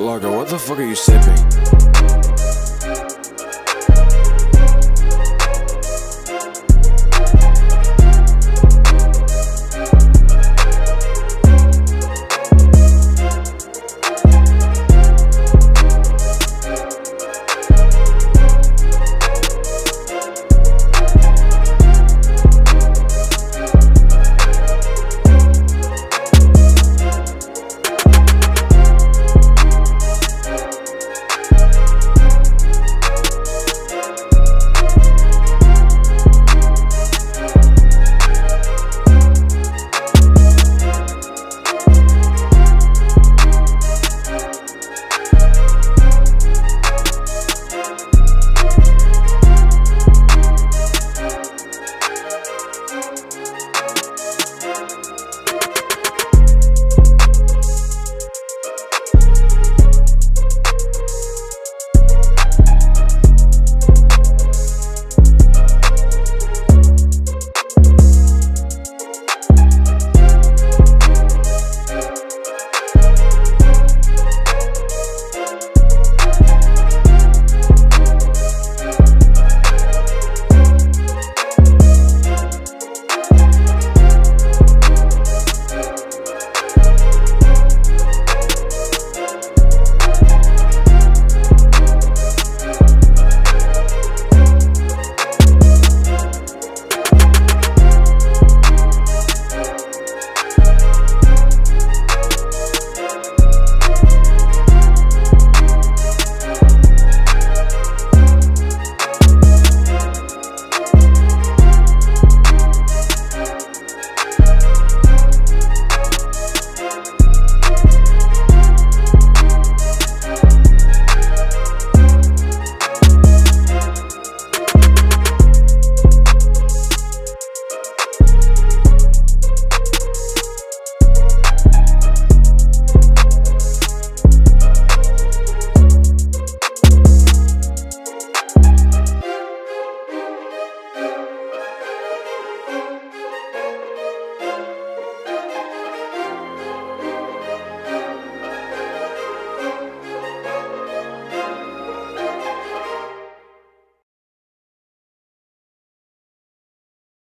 Largo, what the fuck are you sipping?